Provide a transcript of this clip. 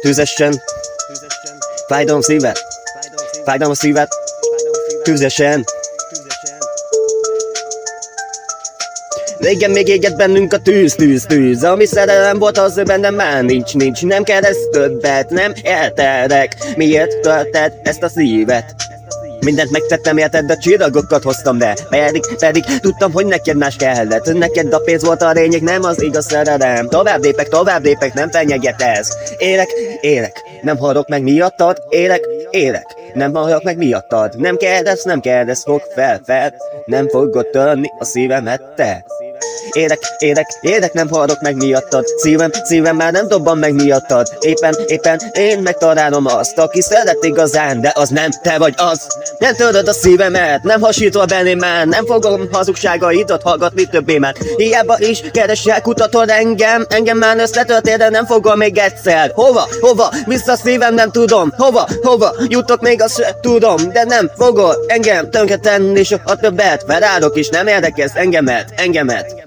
Tüzessen, fájdalom szívet, fájdalom szívet, tüzesen. Régen még éget bennünk a tűz, tűz, tűz. Ami szerelem volt, az bennem már nincs, nincs. Nem kereszt többet, nem elterek. Miért tölted ezt a szívet? Mindent megtettem, érted, de csillagokat hoztam be Pedig, pedig tudtam, hogy neked más kellett Neked a pénz volt a lényeg, nem az igaz szerelem. Tovább lépek, tovább lépek, nem fenyeget ez. Élek, élek, nem halok meg miattad Élek, élek, nem halok meg miattad. Nem kérdez, nem kérdez, fog fel, fel. Nem fogod törni a szívemet, te. Érek, érek, érek nem hallok meg miattad. Szívem, szívem már nem dobban meg miattad. Éppen, éppen én megtalálom azt Aki szeret igazán, de az nem te vagy az Nem töröd a szívemet, nem hasítol benném már Nem fogom hazugságaidat hallgatni többé már Hiába is keresel, kutatod engem Engem már összetörtél, de nem fogom még egyszer. Hova, hova, vissza szívem nem tudom. Hova, hova, jutok még azt se tudom De nem fogod engem tönkretenni És a többet. Felállok is nem érdekes engemet, engemet